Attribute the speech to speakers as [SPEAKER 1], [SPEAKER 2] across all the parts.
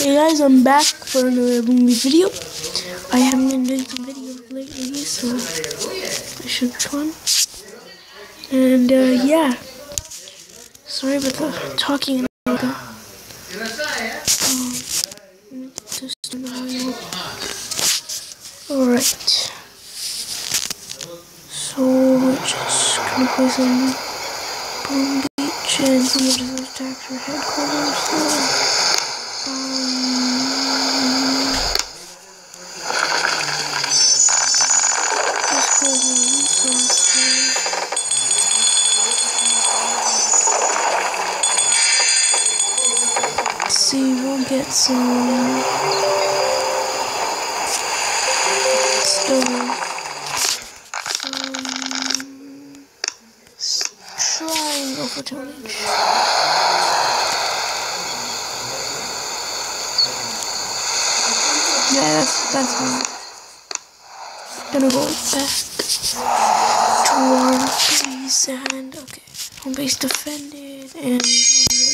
[SPEAKER 1] Hey guys, I'm back for another movie video. I haven't been doing some videos lately, so I should be fun. And uh, yeah, sorry about the talking. Um, just Alright. So we're just gonna play some Boom Beach and some of the your headquarters. So, um, See, we'll get some stone. Yeah, that's that's fine. Gonna go back to our base and okay, home base defended and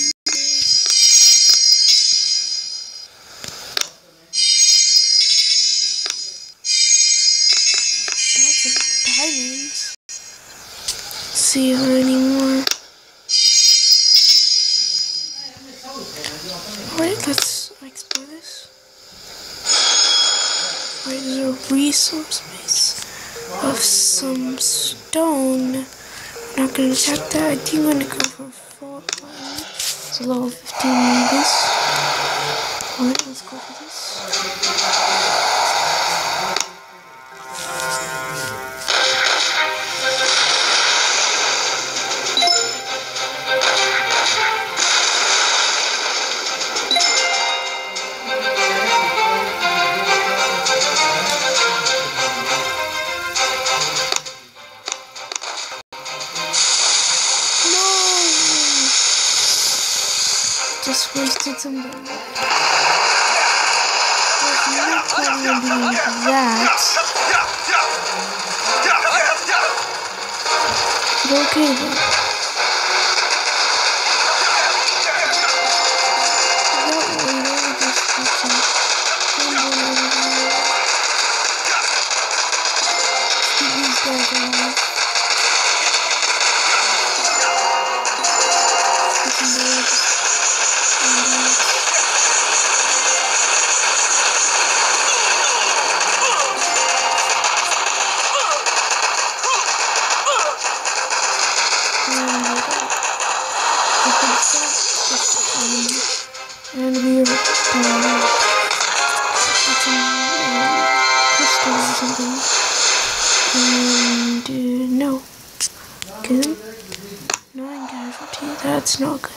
[SPEAKER 1] let's explore this. Alright, there's a resource base of some stone. I'm not gonna attack that. I think I'm gonna go for four. It's a level 15 this. Alright, let's go for this. In doing that. Okay then. Let me just And no. Good. Nine. That's not good.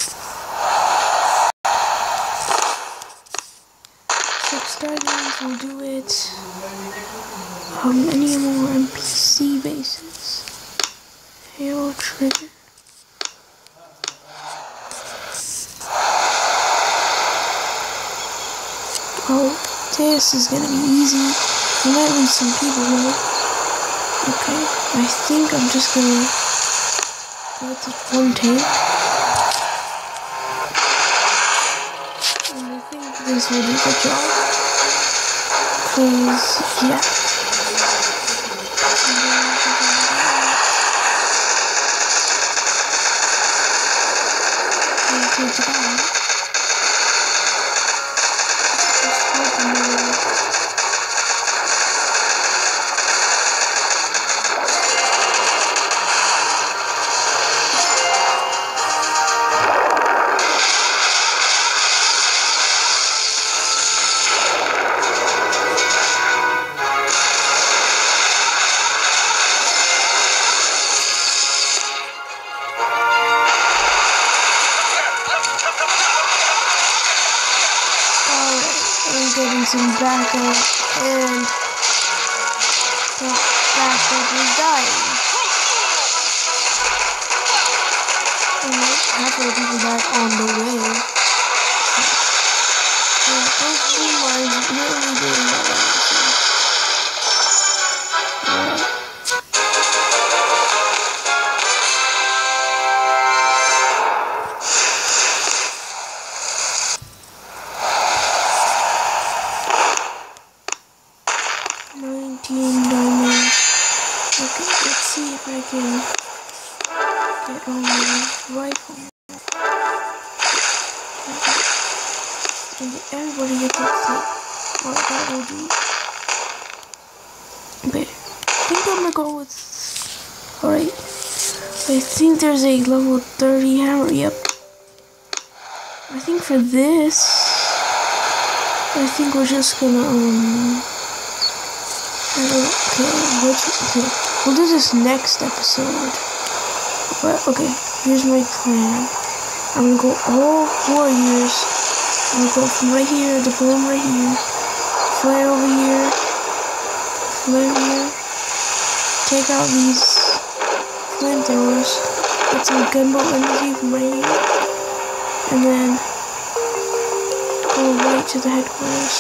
[SPEAKER 1] Six diamonds will do it. Um, any more NPC bases? Hail trigger. Oh, this is gonna be easy. We might lose some people though. Okay, I think I'm just gonna go with this one tank. And I think this will do the job. Cause, yeah. Alright, I'm getting some backup and the backup is dying. And half of the people died on the way. Yeah, those really everybody gets thing. Alright, that will do. Okay, I think I'm gonna go with. Alright, I think there's a level 30 hammer. Yep. I think for this, I think we're just gonna um. Okay, what? Okay, we'll do this next episode. But okay, here's my plan. I'm gonna go all warriors. I'm gonna go from right here, the boom right here, fly over here, over here, take out these flamethrowers, get some gunboat energy from right here, and then go right to the headquarters.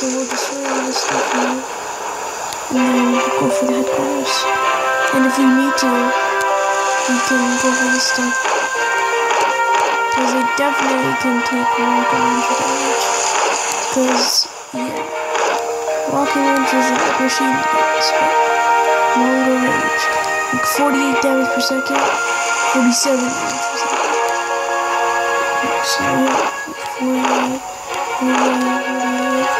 [SPEAKER 1] So we'll destroy all this stuff here, and then we'll go for the headquarters. And if we need to, we can go for this stuff. Because they definitely can take launcher damage. Because, yeah, rocket launchers are like machine guns, but longer range. Like 48 damage per second, 47 damage per second. So, yeah, 48, 48, 48.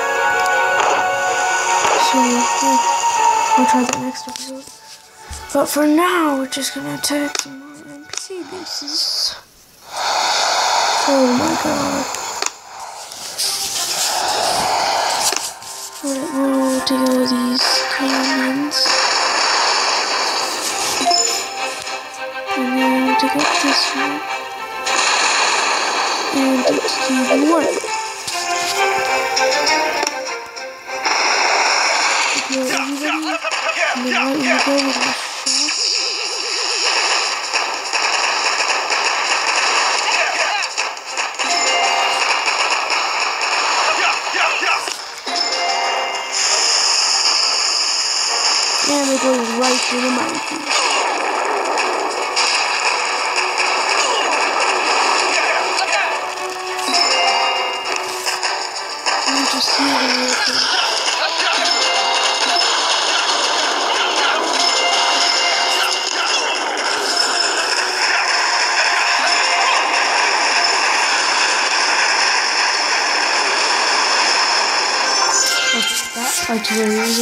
[SPEAKER 1] So, yeah, we'll try that next episode. But for now, we're just gonna attack some more NPC bases. Oh my god. We'll all these cannons. And then we'll this one. And it's more. Okay, everybody. And then right the go with right through the mountain. Let just see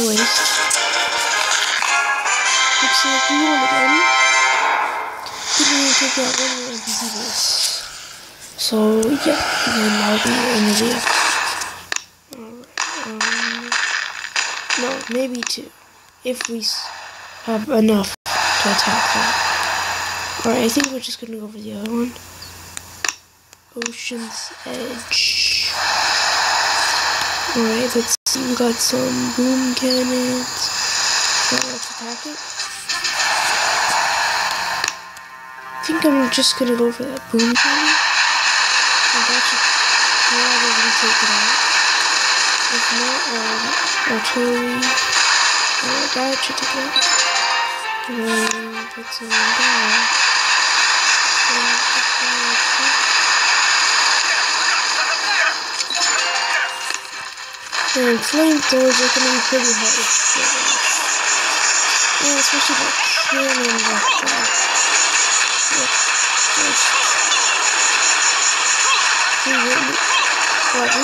[SPEAKER 1] a waste. Like we won again. Didn't even take out one of these. So, yeah, then that'll be end the episode. Alright, um, no, maybe two. If we have enough to attack that. Alright, I think we're just gonna go for the other one. Ocean's Edge. Alright, let's see. We got some boom cannons. So let's attack it. Think I'm just gonna go for that boom cannon. And that should probably take it out. If not, um, artillery. Alright, that should take out. And then put some down. And. Flamethrowers are gonna be pretty hard. Yeah, especially that cannon back there. Just. We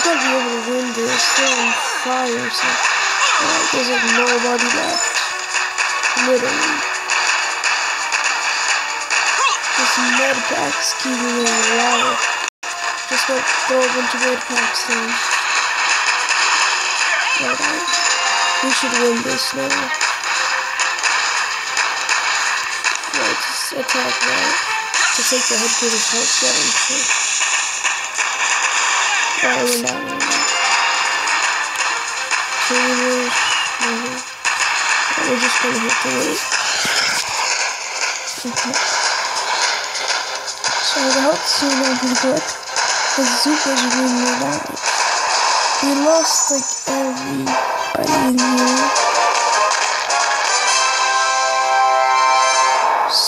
[SPEAKER 1] gotta be able to win this. Still on fire, so. Alright, there's like nobody left. Literally. This med packs keeping me alive. Just go throw a bunch of med packs down. Alright. We should win this now. Just attack right. To take the headquarters health down. So. Alright, we're down, we're down. Trainers. No. We're just gonna have to wait. Okay. So the health soon quick. The Zookas are doing more. We lost like everybody in here.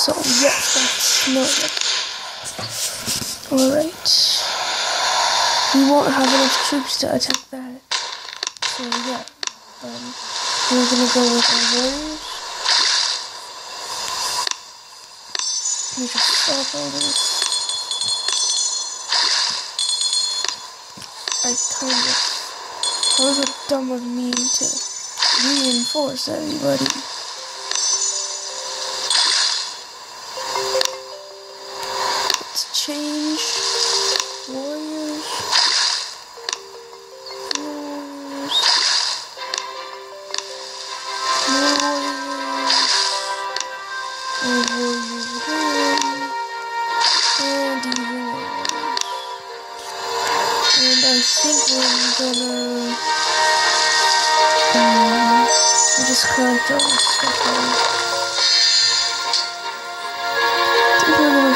[SPEAKER 1] So yeah, that's not it. Alright. We won't have enough troops to attack that. So yeah. Um, we're gonna go with our warriors. Me just stop all this. I kind of. That was a dumb of me to reinforce everybody.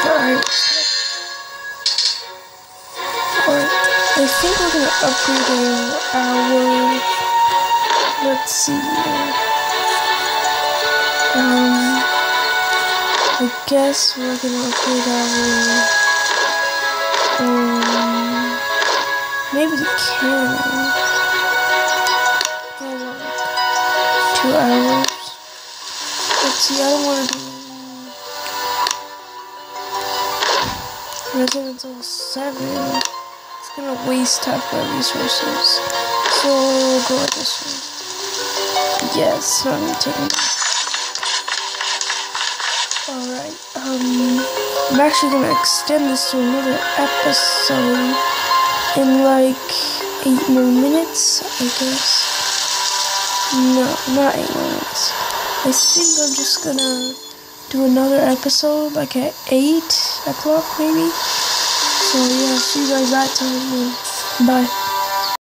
[SPEAKER 1] Art stuff. I think we're gonna upgrade our. Let's see. Um, I guess we're gonna upgrade our. Um, maybe the cannon. How long? Two hours. Let's see. I don't want to do. Resident Evil 7. It's gonna waste half my resources. So we'll go with this one. Yes, I'm taking it. Alright, um I'm actually gonna extend this to another episode in like eight more minutes, I guess. No, not eight more minutes. I think I'm just gonna do another episode like at 8 o'clock maybe. So yeah, see you guys that time. Bye.